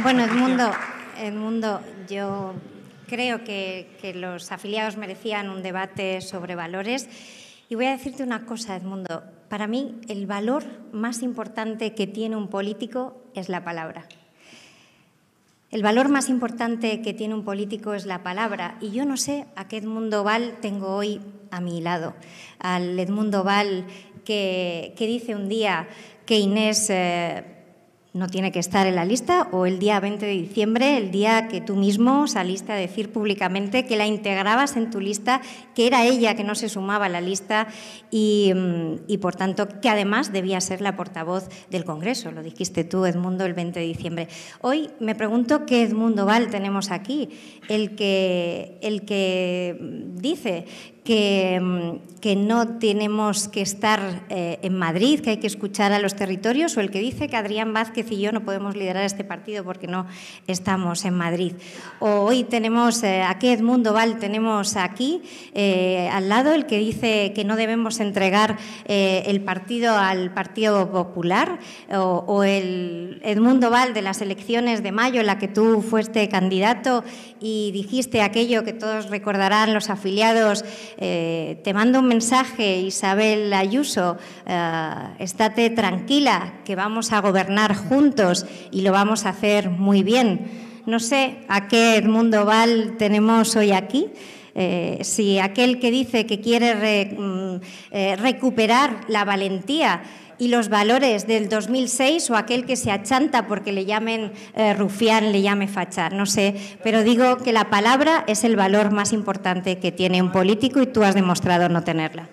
Bueno, Edmundo, Edmundo yo creo que, que, los afiliados merecían un debate sobre valores. Y voy a decirte una cosa, Edmundo. Para mí, el valor más importante que tiene un político es la palabra. El valor más importante que tiene un político es la palabra. Y yo no sé a qué Edmundo Val tengo hoy a mi lado. Al Edmundo Val que, que dice un día que Inés... Eh, no tiene que estar en la lista o el día 20 de diciembre, el día que tú mismo saliste a decir públicamente que la integrabas en tu lista, que era ella que no se sumaba a la lista y, mm, y por tanto que además debía ser la portavoz del Congreso. Lo dijiste tú, Edmundo, el 20 de diciembre. Hoy me pregunto qué Edmundo Val tenemos aquí, el que, el que dice que, mm, que, no tenemos que estar eh, en Madrid, que hay que escuchar a los territorios, o el que dice que Adrián Vázquez y yo no podemos liderar este partido porque no estamos en Madrid. O hoy tenemos, eh, a qué Edmundo Val tenemos aquí, eh, al lado, el que dice que no debemos entregar eh, el partido al Partido Popular, o, o, el Edmundo Val de las elecciones de mayo, en la que tú fuiste candidato y dijiste aquello que todos recordarán los afiliados eh, te mando un mensaje, Isabel Ayuso, eh, estate tranquila, que vamos a gobernar juntos y lo vamos a hacer muy bien. No sé a qué Edmundo Val tenemos hoy aquí. Eh, si aquel que dice que quiere re, mm, eh, recuperar la valentía y los valores del 2006 o aquel que se achanta porque le llamen eh, rufián, le llame fachar, no sé, pero digo que la palabra es el valor más importante que tiene un político y tú has demostrado no tenerla.